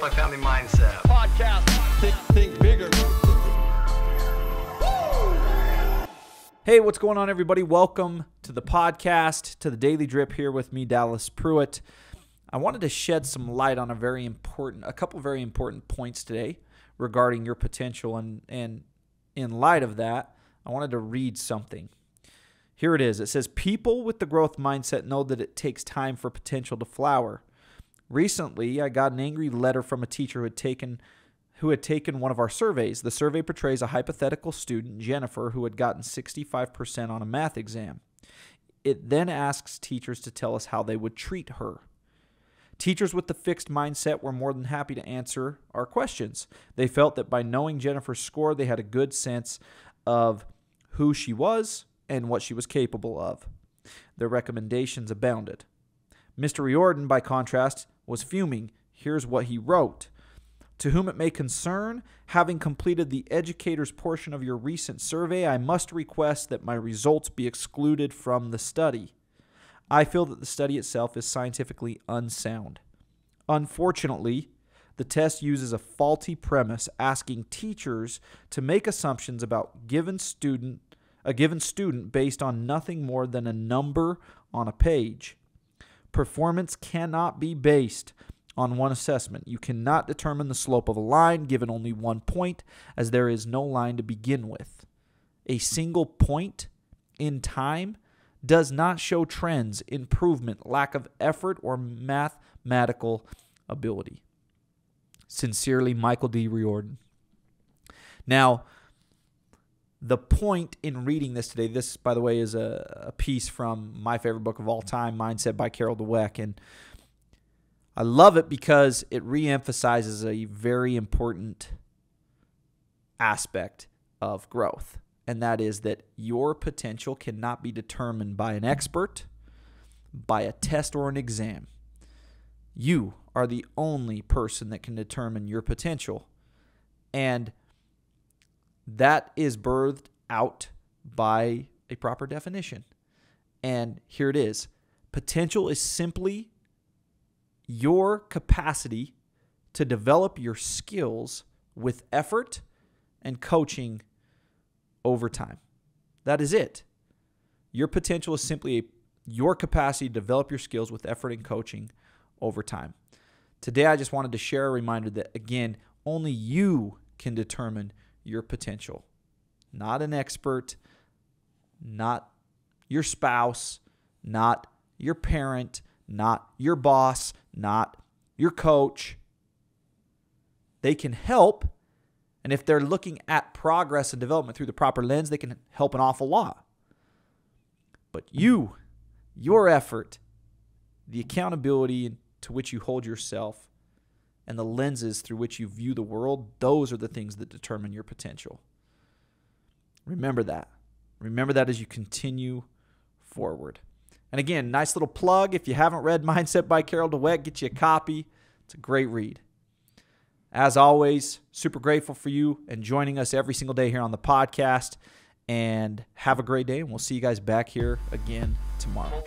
Multifamily Mindset. podcast. Think, think bigger. Hey, what's going on, everybody? Welcome to the podcast, to the Daily Drip here with me, Dallas Pruitt. I wanted to shed some light on a very important, a couple very important points today regarding your potential, and and in light of that, I wanted to read something. Here it is. It says, People with the growth mindset know that it takes time for potential to flower. Recently, I got an angry letter from a teacher who had taken who had taken one of our surveys. The survey portrays a hypothetical student, Jennifer, who had gotten 65% on a math exam. It then asks teachers to tell us how they would treat her. Teachers with the fixed mindset were more than happy to answer our questions. They felt that by knowing Jennifer's score, they had a good sense of who she was and what she was capable of. Their recommendations abounded. Mr. Riordan, by contrast, was fuming. Here's what he wrote. To whom it may concern, having completed the educator's portion of your recent survey, I must request that my results be excluded from the study. I feel that the study itself is scientifically unsound. Unfortunately, the test uses a faulty premise asking teachers to make assumptions about given student a given student based on nothing more than a number on a page. Performance cannot be based on one assessment. You cannot determine the slope of a line given only one point, as there is no line to begin with. A single point in time does not show trends, improvement, lack of effort, or mathematical ability. Sincerely, Michael D. Riordan. Now, the point in reading this today, this, by the way, is a, a piece from my favorite book of all time, Mindset by Carol Dweck. And I love it because it reemphasizes a very important aspect of growth, and that is that your potential cannot be determined by an expert, by a test or an exam. You are the only person that can determine your potential. And that is birthed out by a proper definition. And here it is potential is simply your capacity to develop your skills with effort and coaching over time. That is it. Your potential is simply a, your capacity to develop your skills with effort and coaching over time. Today, I just wanted to share a reminder that, again, only you can determine your potential, not an expert, not your spouse, not your parent, not your boss, not your coach. They can help. And if they're looking at progress and development through the proper lens, they can help an awful lot. But you, your effort, the accountability to which you hold yourself, and the lenses through which you view the world, those are the things that determine your potential. Remember that. Remember that as you continue forward. And again, nice little plug. If you haven't read Mindset by Carol Dweck, get you a copy. It's a great read. As always, super grateful for you and joining us every single day here on the podcast. And have a great day, and we'll see you guys back here again tomorrow.